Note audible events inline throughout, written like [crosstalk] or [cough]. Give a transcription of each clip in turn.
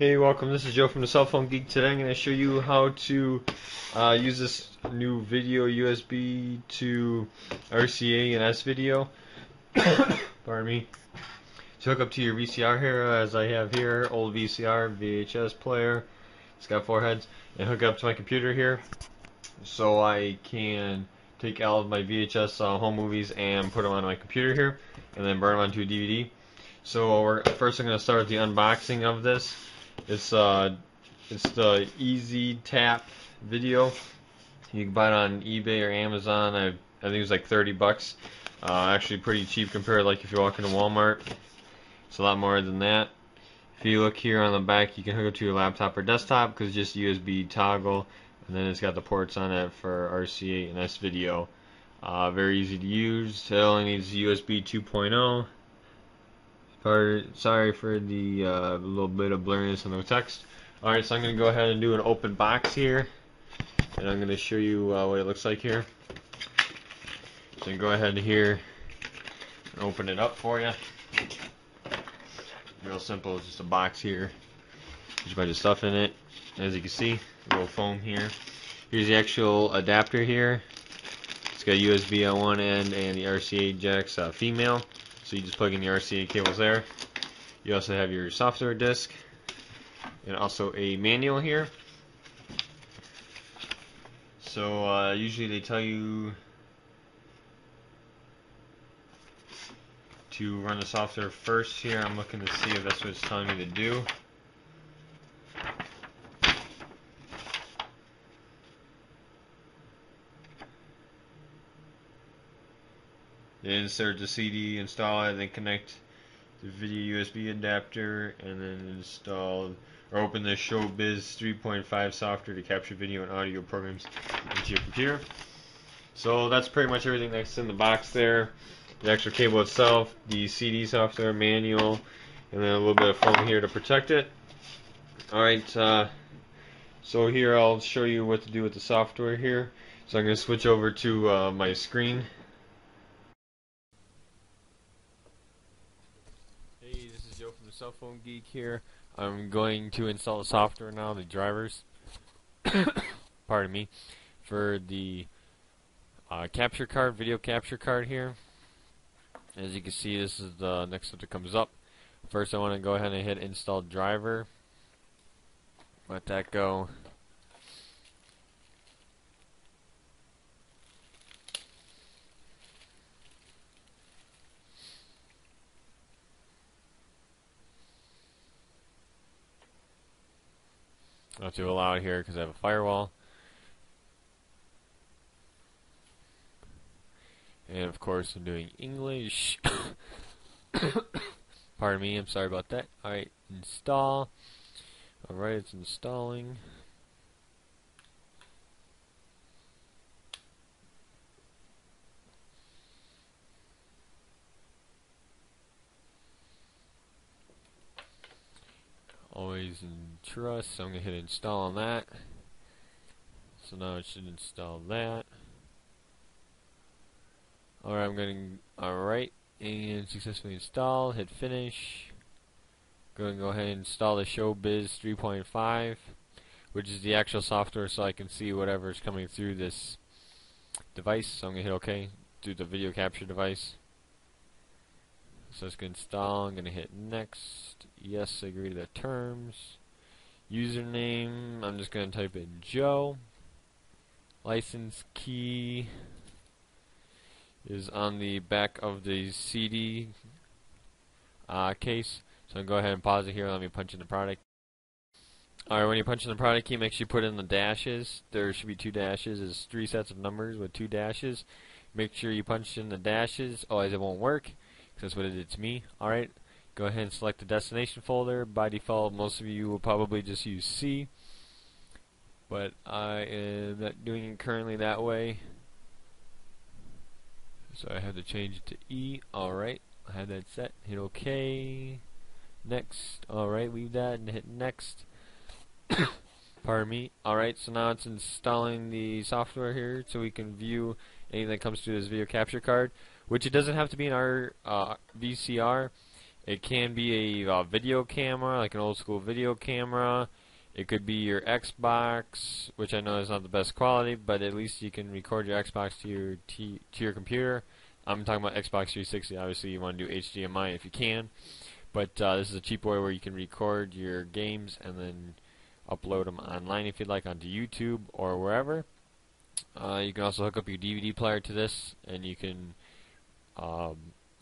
Hey, welcome. This is Joe from the Cell Phone Geek. Today I'm going to show you how to uh, use this new video USB to RCA and S video. [coughs] Pardon me. So hook up to your VCR here, as I have here, old VCR, VHS player. It's got four heads. And hook up to my computer here, so I can take all of my VHS uh, home movies and put them on my computer here, and then burn them onto a DVD. So first I'm going to start with the unboxing of this. It's uh, it's the EZCAP video. You can buy it on eBay or Amazon. I, I think it was like 30 bucks. Uh, actually pretty cheap compared like if you walk into Walmart. It's a lot more than that. If you look here on the back, you can hook it to your laptop or desktop because just USB toggle, and then it's got the ports on it for RCA and S video. Uh, very easy to use. It only needs USB 2.0. Sorry for the uh, little bit of blurriness on the text. Alright, so I'm going to go ahead and do an open box here. And I'm going to show you uh, what it looks like here. So go ahead here and open it up for you. Real simple, it's just a box here. There's a bunch of stuff in it. As you can see, a little foam here. Here's the actual adapter here. It's got USB on one end and the RCA jacks uh, female. So you just plug in the RCA cables there. You also have your software disk and also a manual here. So uh, usually they tell you to run the software first here. I'm looking to see if that's what it's telling me to do. Then insert the CD, install it, then connect the video USB adapter, and then install or open the Showbiz 3.5 software to capture video and audio programs into your computer. So that's pretty much everything that's in the box there. The actual cable itself, the CD software manual, and then a little bit of foam here to protect it. Alright, uh, so here I'll show you what to do with the software here. So I'm going to switch over to uh, my screen. Joe from the Cell Phone Geek here. I'm going to install the software now, the drivers, [coughs] pardon me, for the uh, capture card, video capture card here. As you can see, this is the next step that comes up. First, I want to go ahead and hit install driver. Let that go. Not to allow it here because I have a firewall. And of course I'm doing English. [coughs] Pardon me, I'm sorry about that. Alright, install. Alright, it's installing. Always in trust, so I'm going to hit install on that. So now it should install that. Alright, I'm going to, alright, and successfully install, hit finish. Going to go ahead and install the Showbiz 3.5, which is the actual software so I can see whatever is coming through this device. So I'm going to hit OK, do the video capture device. So it's going to install. I'm going to hit next. Yes, agree to the terms. Username. I'm just going to type in Joe. License key is on the back of the CD uh, case. So I'm going to go ahead and pause it here. Let me punch in the product. Alright, when you punch in the product key, make sure you put in the dashes. There should be two dashes. It's three sets of numbers with two dashes. Make sure you punch in the dashes, otherwise it won't work. That's what it did to me. Alright, go ahead and select the destination folder. By default, most of you will probably just use C. But I am doing it currently that way. So I have to change it to E. Alright, I have that set. Hit OK. Next. Alright, leave that and hit next. [coughs] Pardon me. Alright, so now it's installing the software here so we can view anything that comes through this video capture card which it doesn't have to be an R uh, VCR. It can be a uh, video camera, like an old school video camera. It could be your Xbox, which I know is not the best quality, but at least you can record your Xbox to your t- to your computer. I'm talking about Xbox 360. Obviously, you want to do HDMI if you can, but uh, this is a cheap way where you can record your games and then upload them online if you'd like onto YouTube or wherever. Uh, you can also hook up your DVD player to this, and you can, um,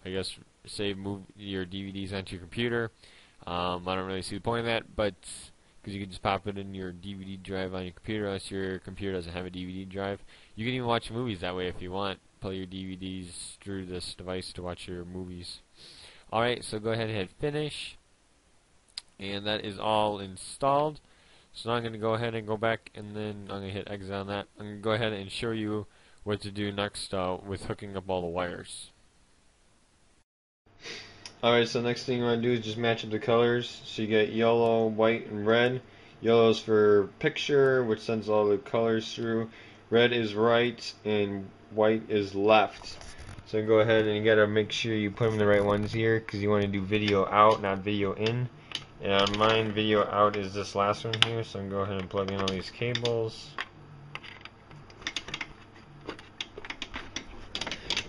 I guess, save move your DVDs onto your computer. Um, I don't really see the point of that, but because you can just pop it in your DVD drive on your computer, unless your computer doesn't have a DVD drive. You can even watch movies that way if you want. Play your DVDs through this device to watch your movies. Alright, so go ahead and hit finish. And that is all installed. So now I'm going to go ahead and go back and then I'm going to hit exit on that. I'm going to go ahead and show you what to do next uh, with hooking up all the wires. Alright, so next thing you want to do is just match up the colors. So you get yellow, white, and red. Yellow is for picture, which sends all the colors through. Red is right, and white is left. So go ahead and you gotta make sure you put them in the right ones here, because you want to do video out, not video in. And on mine, video out is this last one here, so I'm going to go ahead and plug in all these cables.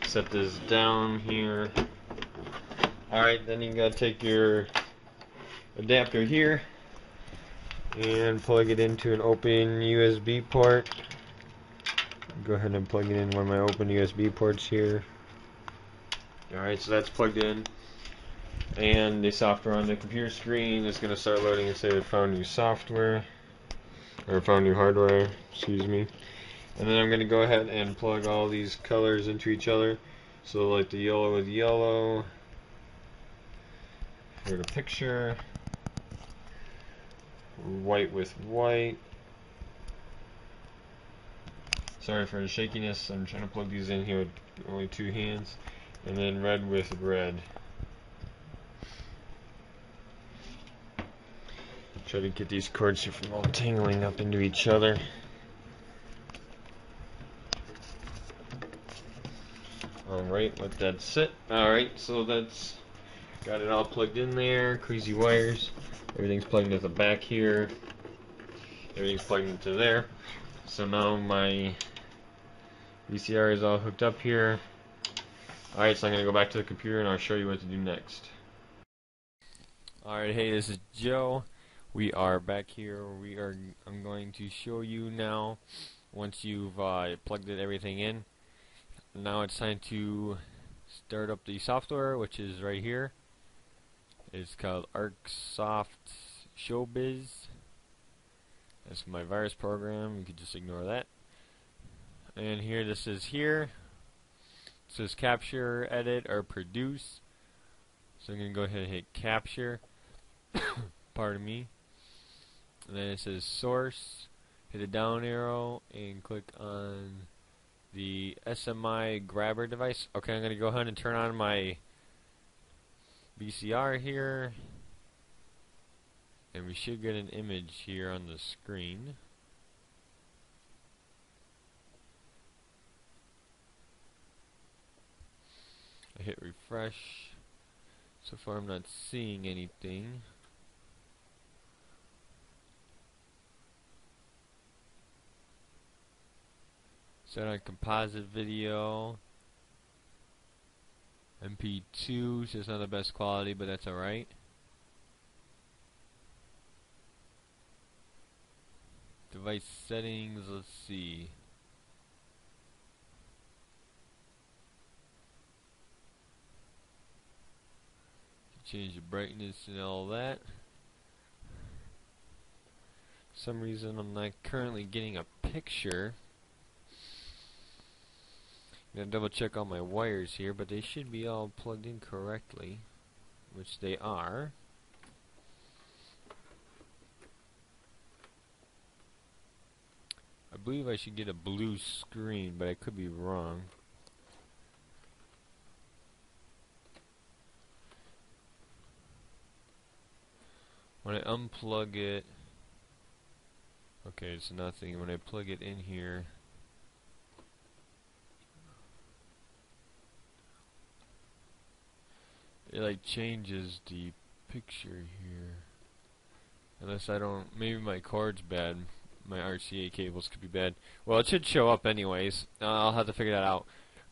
Set this down here. Alright, then you gotta take your adapter here and plug it into an open USB port. Go ahead and plug it in one of my open USB ports here. Alright, so that's plugged in. And the software on the computer screen is going to start loading and say it found new software. Or found new hardware, excuse me. And then I'm going to go ahead and plug all these colors into each other. So like the yellow with yellow, for the picture. White with white. Sorry for the shakiness, I'm trying to plug these in here with only two hands. And then red with red. Try to get these cords here from all tangling up into each other. Alright, let that sit. Alright, so that's Got it all plugged in there, crazy wires. Everything's plugged into the back here. Everything's plugged into there. So now my VCR is all hooked up here. Alright, so I'm going to go back to the computer and I'll show you what to do next. Alright, hey, this is Joe. We are back here. We are. I'm going to show you now, once you've uh, plugged it, everything in. Now it's time to start up the software, which is right here. It's called ArcSoft Showbiz. That's my virus program. You can just ignore that. And here, this is here. It says capture, edit, or produce. So I'm going to go ahead and hit capture. [coughs] Pardon me. And then it says source. Hit the down arrow and click on the SMI grabber device. Okay, I'm going to go ahead and turn on my VCR here. And we should get an image here on the screen. I hit refresh. So far I'm not seeing anything. Set on composite video. MP2 is just not the best quality, but that's alright. Device settings, let's see. Change the brightness and all that. For some reason I'm not currently getting a picture. Gonna double check all my wires here, but they should be all plugged in correctly, which they are. I believe I should get a blue screen, but I could be wrong. When I unplug it, okay, it's nothing. When I plug it in here, it like changes the picture here. Unless I don't, maybe my cord's bad. My RCA cables could be bad. Well, it should show up anyways. Uh, I'll have to figure that out.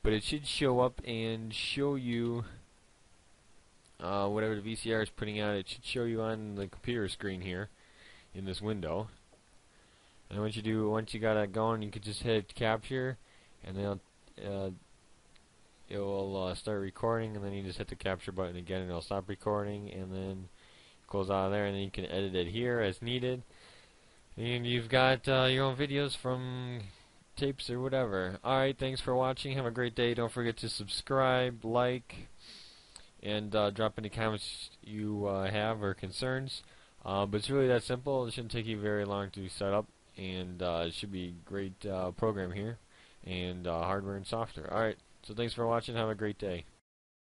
But it should show up and show you uh, whatever the VCR is putting out. It should show you on the computer screen here in this window. And once you do, once you got that going, you can just hit capture, and then uh, it will uh, start recording, and then you just hit the capture button again, and it'll stop recording, and then close out of there, and then you can edit it here as needed. And you've got uh, your own videos from tapes or whatever. Alright, thanks for watching. Have a great day. Don't forget to subscribe, like, and uh, drop any comments you uh, have or concerns. Uh, but it's really that simple. It shouldn't take you very long to set up, and uh, it should be a great program here, and hardware and software. Alright, so thanks for watching. Have a great day.